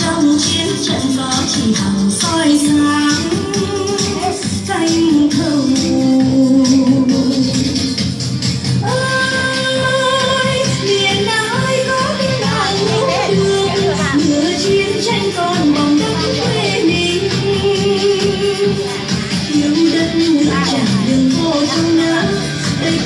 trong chiến trận có chỉ hằng soi sáng canh thâu ơi miền nam ơi có tiếng đàn ngũ đường ngựa chiến tranh còn bóng đất quê mình yêu đất nước chẳng đường vô trong nỡ đây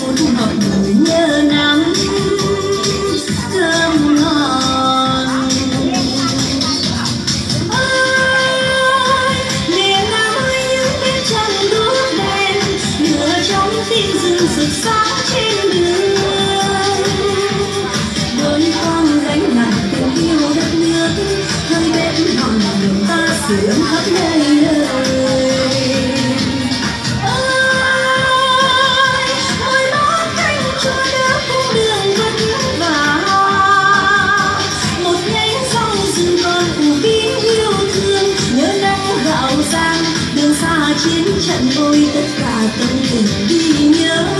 chiến trận phút nhớ nắng. Cơm ngon. Ơi miền nam những bếp trăng đuốc đèn, lửa trong tim rừng rực sáng trên đường. Đôi con gánh nặng tình yêu đất nước, hơi bếp ngọn đường ta sưởi ấm khắp nơi nơi. xa chiến trận ôi tất cả tâm tình ghi nhớ.